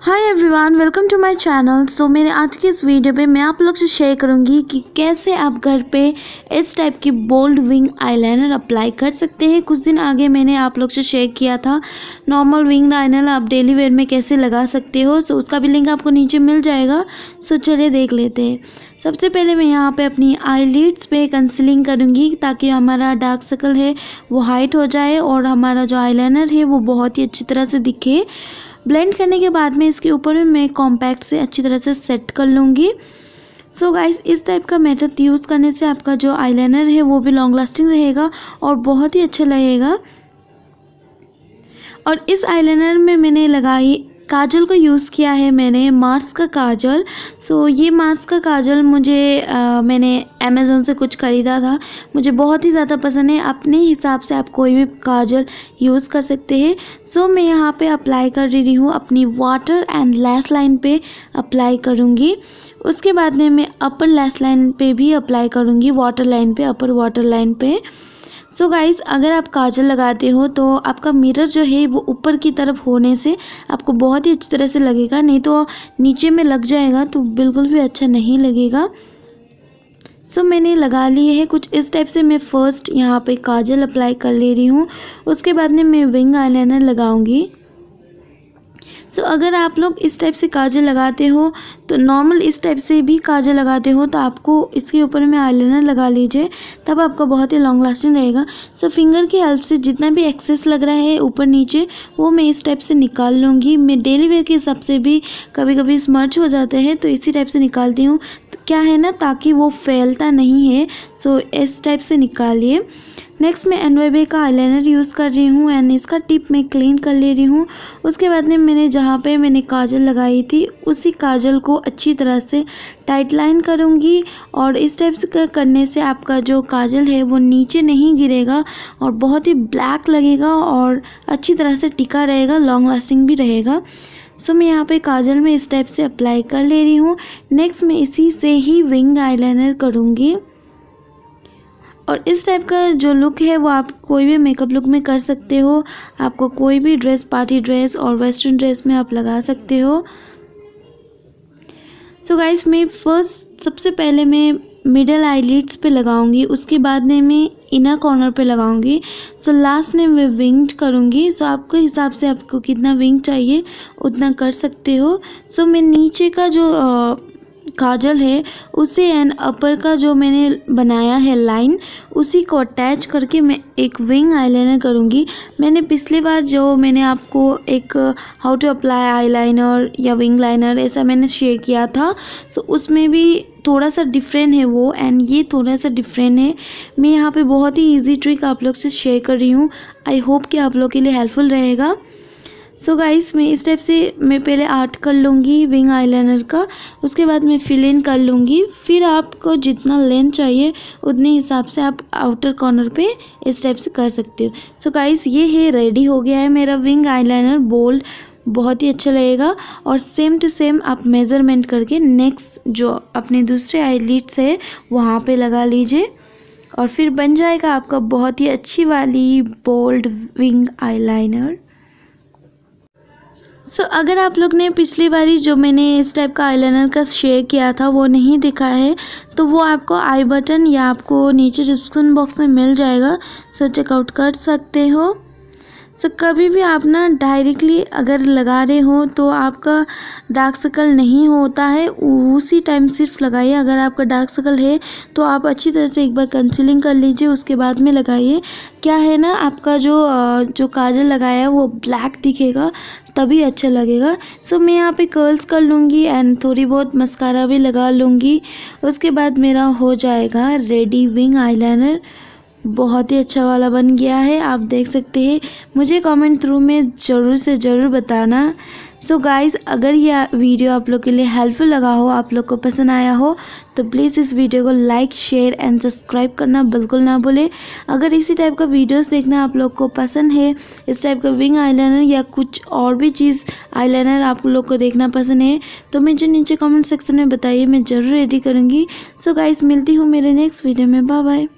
Hi everyone welcome to my channel so मेरे आज के इस वीडियो पे मैं आप लोग से शेयर करूँगी कि कैसे आप घर पे इस टाइप की बोल्ड विंग आईलाइनर अप्लाई कर सकते हैं। कुछ दिन आगे मैंने आप लोग से शेयर किया था नॉर्मल विंग आईलाइनर आप डेली वेयर में कैसे लगा सकते हो। सो उसका भी लिंक आपको नीचे मिल जाएगा। सो चलिए देख लेते हैं। सबसे पहले मैं यहाँ पे अपनी आई पे कंसीलिंग करूँगी ताकि हमारा डार्क सर्कल है, वो हाइट हो जाए और हमारा जो आईलाइनर है, वो बहुत ही अच्छी तरह से दिखे। ब्लेंड करने के बाद में इसके ऊपर में मैं कॉम्पैक्ट से अच्छी तरह से सेट कर लूँगी। सो so गाइस इस टाइप का मेथड यूज़ करने से आपका जो आईलाइनर है वो भी लॉन्ग लास्टिंग रहेगा और बहुत ही अच्छा लगेगा। और इस आईलाइनर में मैंने लगाई काजल को यूज़ किया है मैंने मार्स का काजल। सो ये मार्स का काजल मुझे आ, मैंने अमेज़ोन से कुछ ख़रीदा था। मुझे बहुत ही ज़्यादा पसंद है। अपने हिसाब से आप कोई भी काजल यूज़ कर सकते हैं। सो मैं यहाँ पे अप्लाई कर रही हूँ। अपनी वाटर एंड लेस लाइन पे अप्लाई करूँगी। उसके बाद में मैं अपर लेस लाइन पे भी अप्लाई करूँगी। वाटर लाइन पे अपर वाटर लाइन पे। सो so गाइस अगर आप काजल लगाते हो तो आपका मिरर जो है वो ऊपर की तरफ़ होने से आपको बहुत ही अच्छी तरह से लगेगा। नहीं तो नीचे में लग जाएगा तो बिल्कुल भी अच्छा नहीं लगेगा। सो so, मैंने लगा लिए है कुछ इस टाइप से मैं फ़र्स्ट यहाँ पे काजल अप्लाई कर ले रही हूँ। उसके बाद में मैं विंग आईलाइनर लगाऊँगी। सो so, अगर आप लोग इस टाइप से काजल लगाते हो तो नॉर्मल इस टाइप से भी काजल लगाते हो तो आपको इसके ऊपर में आईलाइनर लगा लीजिए। तब आपका बहुत ही लॉन्ग लास्टिंग रहेगा। सो so, फिंगर की हेल्प से जितना भी एक्सेस लग रहा है ऊपर नीचे वो मैं इस टाइप से निकाल लूँगी। मैं डेली वेयर के हिसाब से भी कभी कभी स्मर्च हो जाते हैं तो इसी टाइप से निकालती हूँ। तो क्या है ना ताकि वो फैलता नहीं है सो so, इस टाइप से निकालिए। नेक्स्ट मैं एन का आईलाइनर यूज़ कर रही हूँ एंड इसका टिप मैं क्लीन कर ले रही हूँ। उसके बाद में मैंने जहाँ पे मैंने काजल लगाई थी, उसी काजल को अच्छी तरह से टाइट लाइन करूँगी और इस टाइप से करने से आपका जो काजल है वो नीचे नहीं गिरेगा और बहुत ही ब्लैक लगेगा और अच्छी तरह से टिका रहेगा लॉन्ग लास्टिंग भी रहेगा। सो मैं यहाँ पे काजल में इस टाइप से अप्लाई कर ले रही हूँ। नेक्स्ट मैं इसी से ही विंग आईलाइनर करूँगी। और इस टाइप का जो लुक है, वो आप कोई भी मेकअप लुक में कर सकते हो। आपको कोई भी ड्रेस पार्टी ड्रेस और वेस्टर्न ड्रेस में आप लगा सकते हो। सो so गाइस मैं फ़र्स्ट सबसे पहले मैं मिडल आईलिड्स पे लगाऊँगी, उसके बाद में मैं इनर कॉर्नर पे लगाऊँगी। सो लास्ट में मैं विंग्ड करूँगी। सो so आपके हिसाब से आपको कितना विंग चाहिए, उतना कर सकते हो। सो so मैं नीचे का जो काजल है, उसे एंड अपर का जो मैंने बनाया है लाइन उसी को अटैच करके मैं एक विंग आईलाइनर करूँगी। मैंने पिछली बार जो मैंने आपको एक हाउ टू अप्लाई आईलाइनर या विंग लाइनर ऐसा मैंने शेयर किया था सो उसमें भी थोड़ा सा डिफरेंट है वो एंड ये थोड़ा सा डिफरेंट है। मैं यहाँ पे बहुत ही इजी ट्रिक आप लोग से शेयर कर रही हूँ। आई होप कि आप लोग के लिए हेल्पफुल रहेगा। सो so गाइस मैं इस टाइप से मैं पहले आर्ट कर लूँगी विंग आईलाइनर का, उसके बाद मैं फिल इन कर लूँगी। फिर आपको जितना लेंथ चाहिए, उतने हिसाब से आप आउटर कॉर्नर पे इस टाइप से कर सकते हो। सो गाइस ये है रेडी हो गया है मेरा विंग आईलाइनर बोल्ड बहुत ही अच्छा लगेगा। और सेम टू सेम आप मेज़रमेंट करके नेक्स्ट जो अपने दूसरे आई है, वहाँ पे लगा लीजिए। और फिर बन जाएगा आपका बहुत ही अच्छी वाली bold wing eyeliner so so, अगर आप लोग ने पिछली बारी जो मैंने इस टाइप का आईलाइनर का शेयर किया था वो नहीं दिखा है तो वो आपको आई बटन या आपको नीचे डिस्क्रिप्शन बॉक्स में मिल जाएगा। सो so, चेकआउट कर सकते हो। सो कभी भी आप ना डायरेक्टली अगर लगा रहे हो तो आपका डार्क सर्कल नहीं होता है। उसी टाइम सिर्फ़ लगाइए। अगर आपका डार्क सर्कल है तो आप अच्छी तरह से एक बार कंसीलिंग कर लीजिए उसके बाद में लगाइए। क्या है ना आपका जो जो काजल लगाया है वो ब्लैक दिखेगा तभी अच्छा लगेगा। सो so, मैं यहाँ पे कर्ल्स कर लूँगी एंड थोड़ी बहुत मस्कारा भी लगा लूँगी। उसके बाद मेरा हो जाएगा रेडी विंग आईलाइनर बहुत ही अच्छा वाला बन गया है। आप देख सकते हैं। मुझे कमेंट थ्रू में ज़रूर से ज़रूर बताना। सो so गाइस अगर यह वीडियो आप लोग के लिए हेल्पफुल लगा हो, आप लोग को पसंद आया हो तो प्लीज़ इस वीडियो को लाइक शेयर एंड सब्सक्राइब करना बिल्कुल ना भूलें। अगर इसी टाइप का वीडियोस देखना आप लोग को पसंद है, इस टाइप का विंग आईलाइनर या कुछ और भी चीज़ आईलाइनर आप लोग को देखना पसंद है तो मुझे नीचे कमेंट सेक्शन में बताइए, मैं ज़रूर रेडी करूँगी। सो गाइस मिलती हूँ मेरे नेक्स्ट वीडियो में। Bye bye